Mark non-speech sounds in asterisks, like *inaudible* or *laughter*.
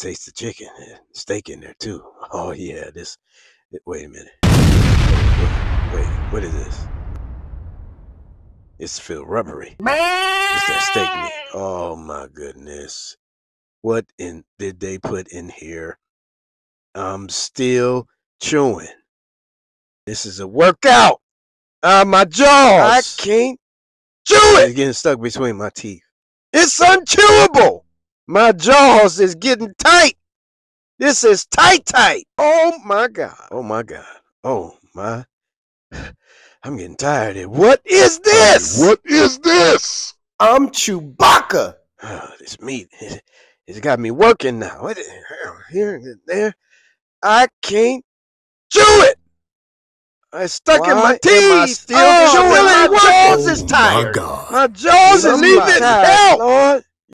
taste the chicken. and Steak in there too. *laughs* Oh yeah, this. Wait a minute. Wait, what is this? It's feel rubbery. It's that steak meat. Oh my goodness. What in did they put in here? I'm still chewing. This is a workout. Ah, my jaws. I can't chew it. It's getting stuck between my teeth. It's unchewable. My jaws is getting tight. This is tight, tight. Oh my God. Oh my God. Oh my. *sighs* I'm getting tired of it. What is uh, this? What is this? I'm Chewbacca. Oh, *sighs* this meat, it, it's got me working now. Here and there. I can't chew it. It's stuck in my Why am teeth. I still oh, chewing? my My jaws Oh is my tired. God. My jaws is tired, help. Lord.